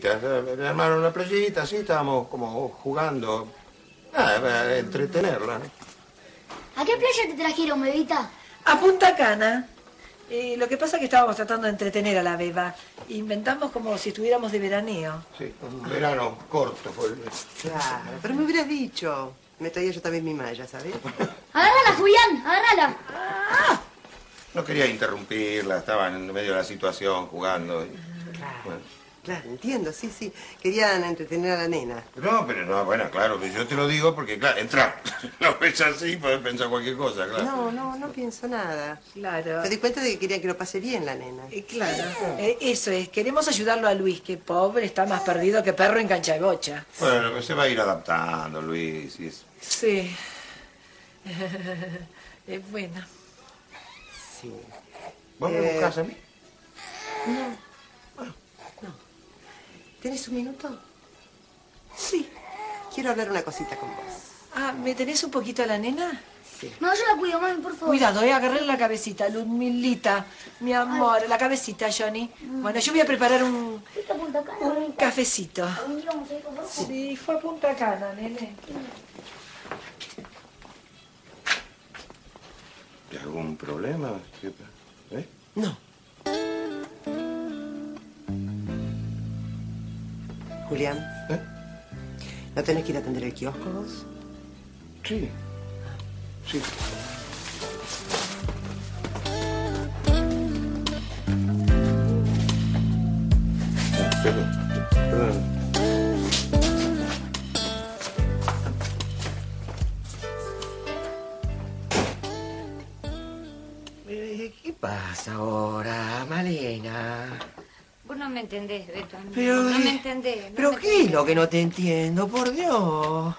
playita. Me armaron una playita, así estábamos como jugando. Ah, para entretenerla. ¿no? ¿A qué playa te trajeron, bebita? A Punta Cana. Y lo que pasa es que estábamos tratando de entretener a la beba. Inventamos como si estuviéramos de veraneo. Sí, un verano corto fue. Claro, pero me hubieras dicho. Me traía yo también mi malla, ¿sabes? Agárrala, Julián, agárrala. No quería interrumpirla, estaba en medio de la situación jugando. y- Bueno. Claro, entiendo, sí, sí. Querían entretener a la nena. No, pero no, bueno, claro, yo te lo digo porque, claro, entra. Lo ves así, puedes pensar cualquier cosa, claro. No, no, no pienso nada. Claro. Me di cuenta de que querían que lo pase bien la nena. Eh, claro. Eh, eso es. Queremos ayudarlo a Luis, que pobre está más perdido que perro en cancha de bocha. Bueno, pues se va a ir adaptando, Luis. Y es... Sí. Es bueno. Sí. ¿Vos me Eh, buscás a mí? ¿Tenés un minuto? Sí. Quiero hablar una cosita con vos. Ah, ¿me tenés un poquito a la nena? Sí. No, yo la cuido, mami, por favor. Cuidado, eh, agarré la cabecita, Ludmilita, mi amor, la cabecita, Johnny. Bueno, yo voy a preparar un, ¿Fuiste a Punta Cana, un cafecito. Sí, fue a Punta Cana, nene. ¿Hay algún problema? ¿Qué- ¿Eh? No. Julián, ¿Eh? ¿no tenés que ir a atender el kiosco vos? Sí. Sí. ¿Qué pasa ahora, Malena? No me entendés, Beto. amigo. Pero, no eh, me entendés. no ¿Pero me qué es lo que no te entiendo, por Dios?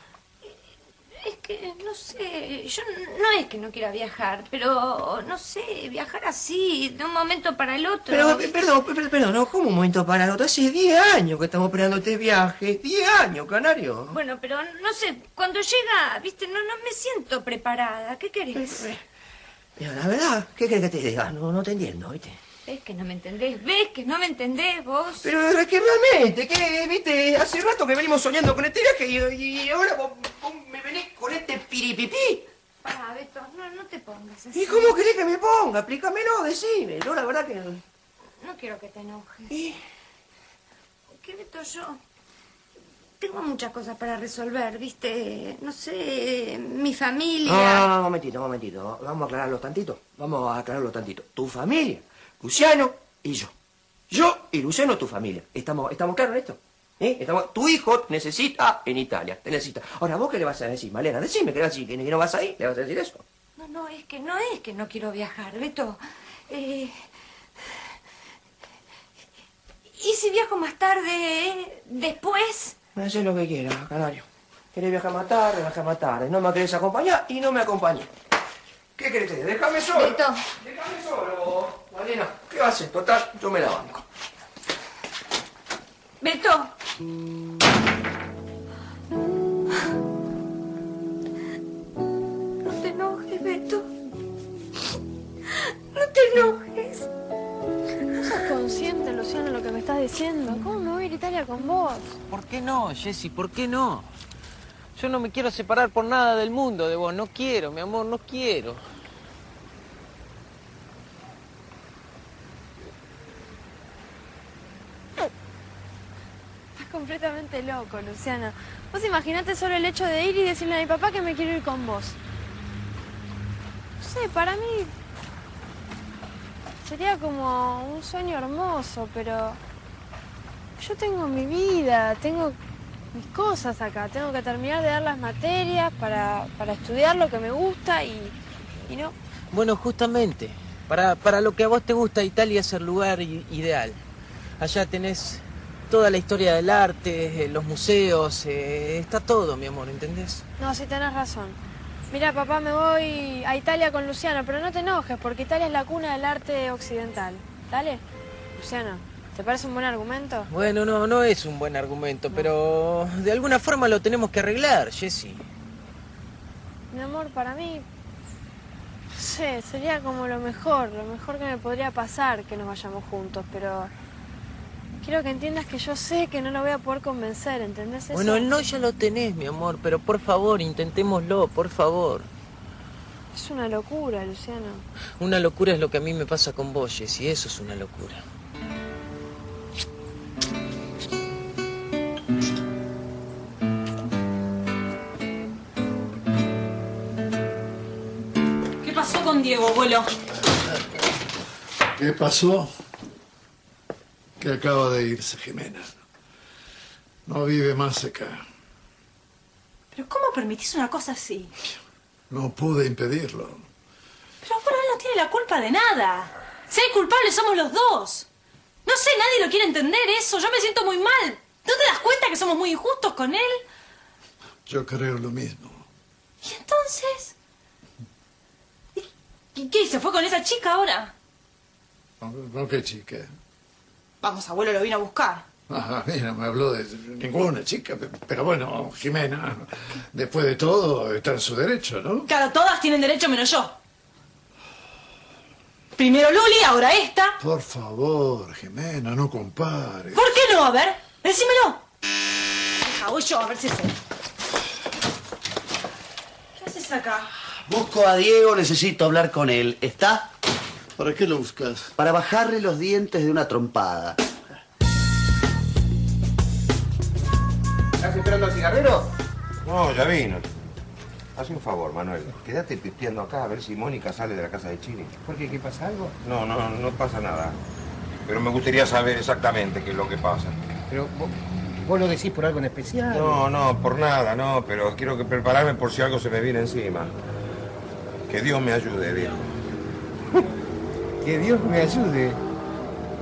Es que, no sé, yo no es que no quiera viajar, pero, no sé, viajar así, de un momento para el otro. Pero, eh, perdón, per- perdón, no, ¿cómo un momento para el otro? Hace 10 años que estamos esperando este viaje. 10 años, canario. Bueno, pero, no sé, cuando llega, viste, no, no me siento preparada. ¿Qué querés? Pero la verdad, ¿qué crees que te diga? No, no te entiendo, ¿viste? ¿Ves que no me entendés? ¿Ves que no me entendés vos? Pero es que realmente, que, viste, hace rato que venimos soñando con este viaje y, y ahora vos, vos me venís con este piripipí. Ah, Beto, no, no te pongas así. ¿Y cómo querés que me ponga? Explícamelo, decime. Yo la verdad que... No quiero que te enojes. ¿Y? Que Beto, yo tengo muchas cosas para resolver, viste, no sé, mi familia. No, no, no, un momentito, un momentito. Vamos a aclararlo tantito. Vamos a aclararlo tantito. Tu familia, Luciano y yo. Yo y Luciano, tu familia. ¿Estamos, estamos claros en esto? ¿Eh? Estamos, tu hijo necesita en Italia. Te necesita. Ahora, ¿vos qué le vas a decir, Malena? Decime que, le vas a decir, que no vas a ir. ¿Le vas a decir eso? No, no, es que no es que no quiero viajar, Beto. Eh, ¿Y si viajo más tarde, eh, después? Hacé lo que quieras, canario. ¿Querés viajar más tarde? Viajar más tarde. No me querés acompañar y no me acompañé. ¿Qué querés? Déjame solo. Beto. Déjame solo, Malena. ¿Qué vas a hacer? Total, yo me la banco. Beto. No te enojes, Beto. No te enojes. No sos consciente, Luciano, de lo que me estás diciendo. ¿Cómo me voy a ir a Italia con vos? ¿Por qué no, Jessy? ¿Por qué no? Yo no me quiero separar por nada del mundo de vos. No quiero, mi amor, no quiero. Completamente loco, Luciano. Vos imaginate solo el hecho de ir y decirle a mi papá que me quiero ir con vos. No sé, para mí sería como un sueño hermoso, pero yo tengo mi vida, tengo mis cosas acá, tengo que terminar de dar las materias para, para estudiar lo que me gusta y, y no. Bueno, justamente, para, para lo que a vos te gusta, Italia es el lugar ideal. Allá tenés toda la historia del arte, eh, los museos, eh, está todo, mi amor, ¿entendés? No, sí tenés razón. Mira, papá, me voy a Italia con Luciano, pero no te enojes, porque Italia es la cuna del arte occidental. Dale. Luciano, ¿te parece un buen argumento? Bueno, no, no es un buen argumento, pero de alguna forma lo tenemos que arreglar, Jessy. Mi amor, para mí, no sé, sería como lo mejor, lo mejor que me podría pasar que nos vayamos juntos, pero quiero que entiendas que yo sé que no lo voy a poder convencer, ¿entendés eso? Bueno, el no ya lo tenés, mi amor, pero por favor, intentémoslo, por favor. Es una locura, Luciano. Una locura es lo que a mí me pasa con vos, y eso es una locura. ¿Qué pasó con Diego, abuelo? ¿Qué pasó? Que acaba de irse Jimena. No vive más acá. ¿Pero cómo permitís una cosa así? No pude impedirlo. Pero abuelo, él no tiene la culpa de nada. Si hay culpables somos los dos. No sé, nadie lo quiere entender eso. Yo me siento muy mal. ¿No te das cuenta que somos muy injustos con él? Yo creo lo mismo. ¿Y entonces? ¿Y qué? ¿Se fue con esa chica ahora? No, no, qué chica. Vamos, abuelo, lo vino a buscar. Ah, mira, me habló de ninguna chica. pe- Pero bueno, Jimena, después de todo, está en su derecho, ¿no? Claro, todas tienen derecho menos yo. Primero Luli, ahora esta. Por favor, Jimena, no compares. ¿Por qué no? A ver, decímelo. Deja, voy yo, a ver si sé. ¿Qué haces acá? Busco a Diego, necesito hablar con él. ¿Está? ¿Para qué lo buscas? Para bajarle los dientes de una trompada. ¿Estás esperando al cigarrero? No, ya vino. Haz un favor, Manuel. Quédate pisteando acá a ver si Mónica sale de la casa de Chini. ¿Por qué? ¿Qué pasa algo? No, no, no pasa nada. Pero me gustaría saber exactamente qué es lo que pasa. Pero vos, vos lo decís por algo en especial. No, no, por nada, no, pero quiero que prepararme por si algo se me viene encima. Que Dios me ayude, viejo. Que Dios me ayude.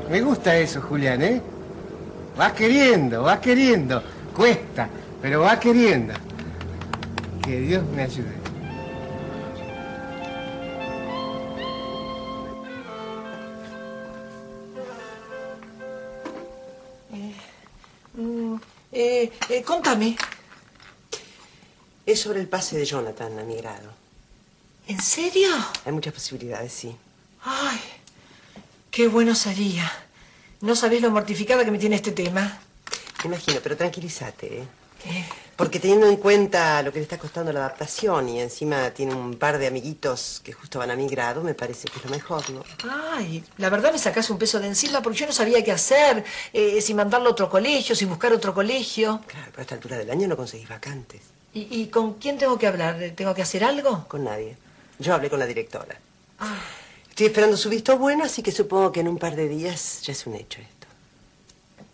Me gusta eso, Julián, ¿eh? Vas queriendo, vas queriendo. Cuesta, pero vas queriendo. Que Dios me ayude. Mm, eh, eh, contame, Es sobre el pase de Jonathan a mi grado. ¿en serio? Hay muchas posibilidades, sí. Ay, qué bueno sería. No sabés lo mortificada que me tiene este tema. Me imagino, pero tranquilízate, ¿eh? ¿Qué? Porque teniendo en cuenta lo que le está costando la adaptación y encima tiene un par de amiguitos que justo van a mi grado, me parece que es lo mejor, ¿no? Ay, la verdad me sacás un peso de encima porque yo no sabía qué hacer, eh, si mandarlo a otro colegio, si buscar otro colegio. Claro, pero a esta altura del año no conseguís vacantes. ¿Y, y con quién tengo que hablar? ¿Tengo que hacer algo? Con nadie. Yo hablé con la directora. Ah, Estoy esperando su visto bueno, así que supongo que en un par de días ya es un hecho esto.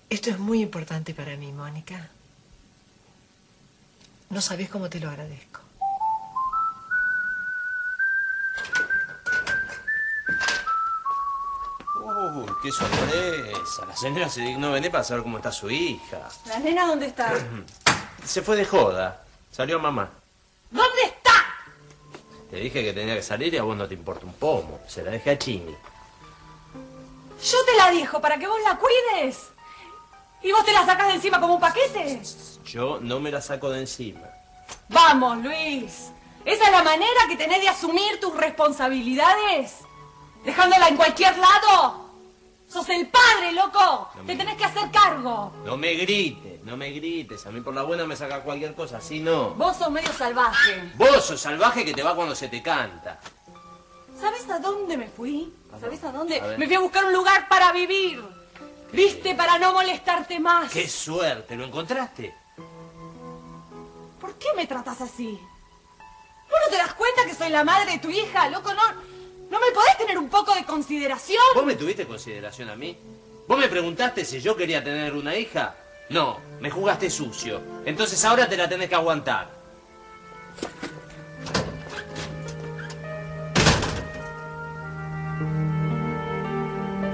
esto es muy importante para mí, Mónica. No sabés cómo te lo agradezco. Uy, qué sorpresa. La señora se dignó venir para saber cómo está su hija. ¿La nena dónde está? Se fue de joda. Salió mamá. Te dije que tenía que salir y a vos no te importa un pomo. Se la dejé a Chini. Yo te la dejo para que vos la cuides. ¿Y vos te la sacás de encima como un paquete? Yo no me la saco de encima. Vamos, Luis. ¿Esa es la manera que tenés de asumir tus responsabilidades? ¿Dejándola en cualquier lado? ¡Sos el padre, loco! No Te tenés que hacer cargo. No me grites, no me grites. A mí por la buena me saca cualquier cosa, así no. Vos sos medio salvaje. Vos sos salvaje que te va cuando se te canta. ¿Sabes a dónde me fui? ¿Sabes a dónde? A. Me fui a buscar un lugar para vivir. ¿Viste? Para no molestarte más. ¡Qué suerte! ¿Lo encontraste? ¿Por qué me tratas así? ¿Vos no te das cuenta que soy la madre de tu hija, loco? ¿No, ¿no me podés tener un poco de consideración? ¿Vos me tuviste consideración a mí? ¿Vos me preguntaste si yo quería tener una hija? No, me jugaste sucio. Entonces ahora te la tenés que aguantar.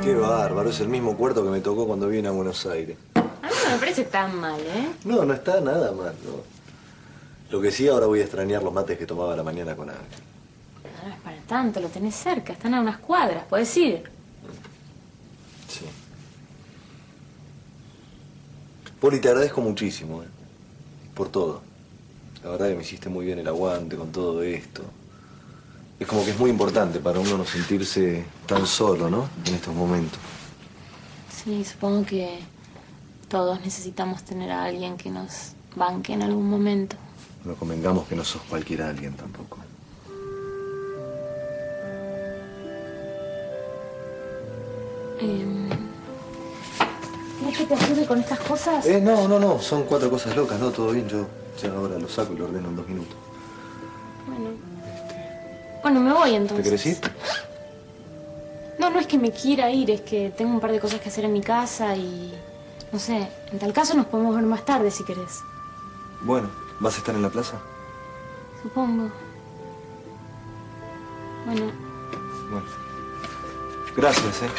Qué bárbaro, es el mismo cuarto que me tocó cuando vine a Buenos Aires. A mí no me parece tan mal, ¿eh? No, no está nada mal, no. Lo que sí, ahora voy a extrañar los mates que tomaba a la mañana con Ángel. No es para tanto, lo tenés cerca, están a unas cuadras, podés ir. Sí. Poli, te agradezco muchísimo, ¿eh? Por todo. La verdad que me hiciste muy bien el aguante con todo esto. Es como que es muy importante para uno no sentirse tan solo, ¿no? En estos momentos. Sí, supongo que Todos necesitamos tener a alguien que nos banque en algún momento. No convengamos que no sos cualquier alguien tampoco. Eh, ¿Quieres que te ayude con estas cosas? Eh, no, no, no, son cuatro cosas locas, ¿no? Todo bien, yo ya ahora lo saco y lo ordeno en dos minutos. Bueno. Bueno, me voy ¿Te entonces. querés ir? No, no es que me quiera ir, es que tengo un par de cosas que hacer en mi casa y... No sé, en tal caso nos podemos ver más tarde si querés. Bueno, ¿vas a estar en la plaza? Supongo. Bueno, Bueno. Gracias, ¿eh?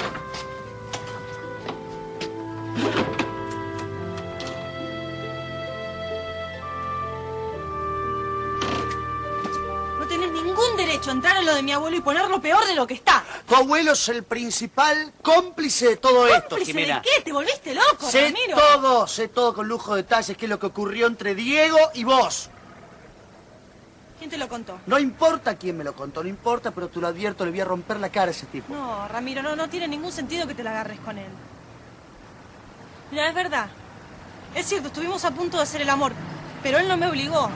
Lo de mi abuelo y ponerlo peor de lo que está. Tu abuelo es el principal cómplice de todo esto, ¿Cómplice Jimena. de qué? ¿Te volviste loco, Sé Ramiro? todo, sé todo con lujo de detalles qué es lo que ocurrió entre Diego y vos. ¿Quién te lo contó? No importa quién me lo contó, no importa, pero te lo advierto, le voy a romper la cara a ese tipo. No, Ramiro, no, no tiene ningún sentido que te la agarres con él. Mira, es verdad. Es cierto, estuvimos a punto de hacer el amor, pero él no me obligó.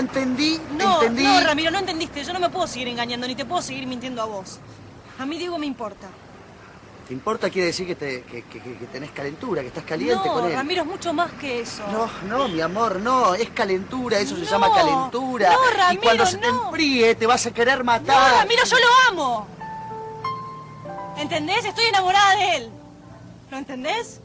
Entendí, No, entendí. no, Ramiro, no entendiste. Yo no me puedo seguir engañando, ni te puedo seguir mintiendo a vos. A mí Diego me importa. ¿Te importa? Quiere decir que, te, que, que- que tenés calentura, que estás caliente no, con él. Ramiro, es mucho más que eso. No, no, mi amor, no, es calentura, eso se No, llama calentura. no, y Ramiro, cuando se te no. enfríe, te vas a querer No, matar. Ramiro, yo lo amo. ¿Entendés? Estoy enamorada de él. ¿Lo entendés?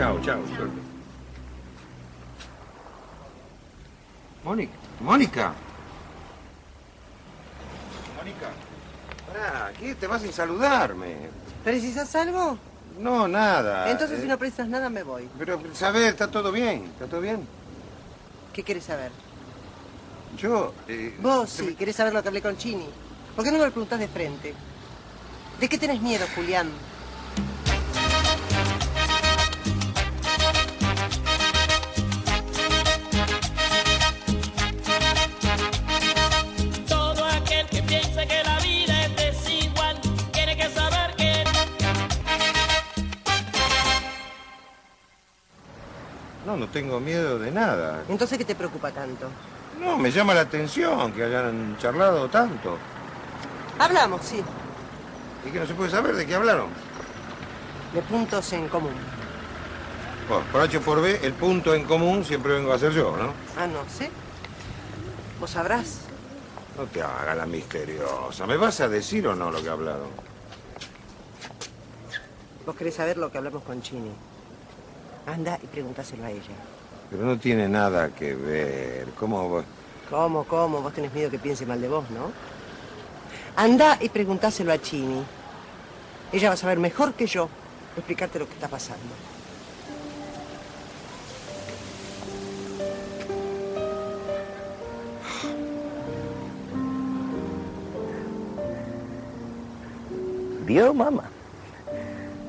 Chao, chao. Mónica. Mónica. Mónica. Pará, ¿qué? Te vas sin saludarme. ¿Precisas algo? No, nada. Entonces, Eh, si no precisas nada, me voy. Pero, ¿sabes? Está todo bien. ¿Está todo bien? ¿Qué quieres saber? Yo... eh, Vos sí, querés saber lo que hablé con Chini. ¿Por qué no me lo preguntás de frente? ¿De qué tenés miedo, Julián? No, tengo miedo de nada. Entonces, ¿qué te preocupa tanto? No, me llama la atención que hayan charlado tanto. Hablamos, sí, Y que no se puede saber de qué hablaron. de puntos en común. Bueno, por H por B, el punto en común siempre vengo a ser yo, ¿no? Ah, no sé. Vos sabrás. No te hagas la misteriosa. ¿Me vas a decir o no lo que hablaron? Vos querés saber lo que hablamos con Chini. Anda y preguntáselo a ella. Pero no tiene nada que ver. ¿Cómo vos? ¿Cómo, cómo? Vos tenés miedo que piense mal de vos, ¿no? Anda y preguntáselo a Chini. Ella va a saber mejor que yo explicarte lo que está pasando. ¿Vio, mamá?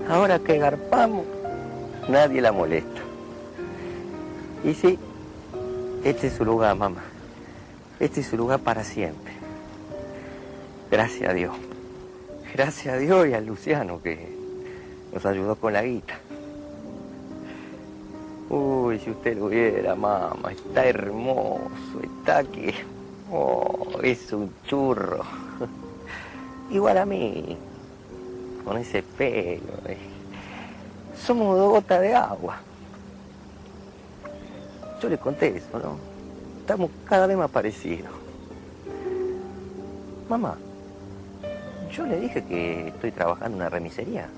Ahora que garpamos, nadie la molesta. Y sí, este es su lugar, mamá. Este es su lugar para siempre. Gracias a Dios. Gracias a Dios y a Luciano que nos ayudó con la guita. Uy, si usted lo viera, mamá, está hermoso, está que... Oh, es un churro. Igual a mí, con ese pelo. eh. Somos dos gotas de agua. Yo le conté eso, ¿no? Estamos cada vez más parecidos. Mamá, yo le dije que estoy trabajando en una remisería.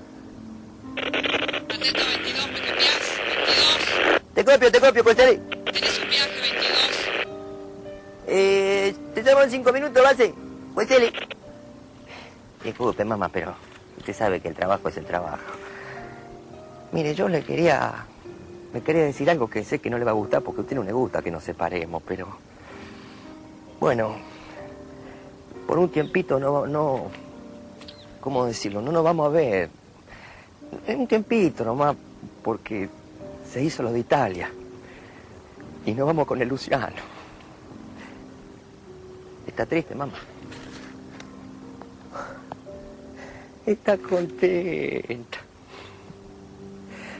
Te copio, te copio, Costelli. tenés un viaje 22. Eh, te llamo en cinco minutos, base. Costelli. Disculpe, mamá, pero usted sabe que el trabajo es el trabajo. Mire, yo le quería... Me quería decir algo que sé que no le va a gustar porque a usted no le gusta que nos separemos, pero... Bueno, por un tiempito no... no ¿Cómo decirlo? No nos vamos a ver. Un tiempito nomás, porque se hizo lo de Italia. Y nos vamos con el Luciano. Está triste, mamá. Está contenta.